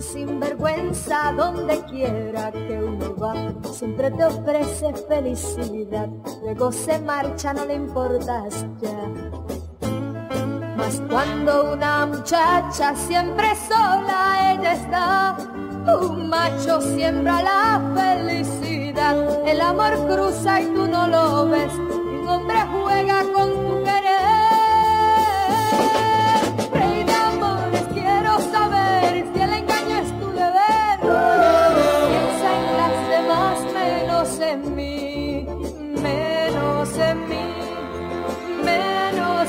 sinvergüenza donde quiera que uno va, siempre te ofrece felicidad, luego se marcha, no le importas ya. Mas cuando una muchacha siempre sola ella está, un macho siembra la felicidad, el amor cruza y tú no lo ves, un hombre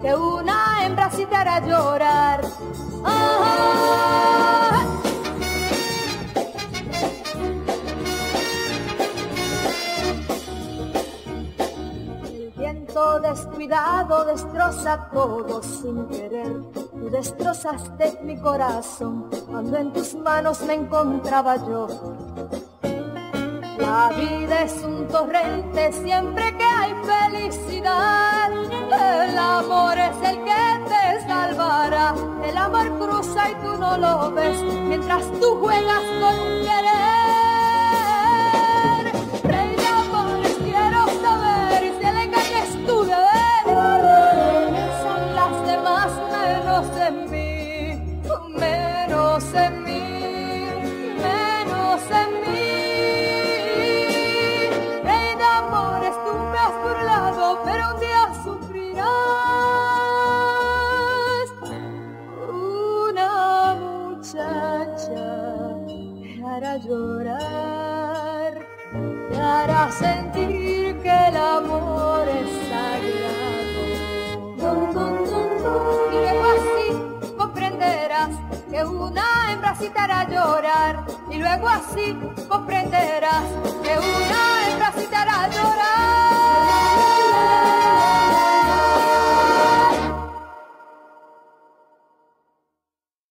que una hembra sí te hará llorar. El viento descuidado destroza todo sin querer Tú destrozaste mi corazón cuando en tus manos me encontraba yo. La vida es un torrente siempre que hay felicidad. El amor es el que te salvará. El amor cruza y tú no lo ves mientras tú juegas llorar, te hará sentir que el amor es sagrado. Y luego así comprenderás que una hembra sí te hará llorar y luego así comprenderás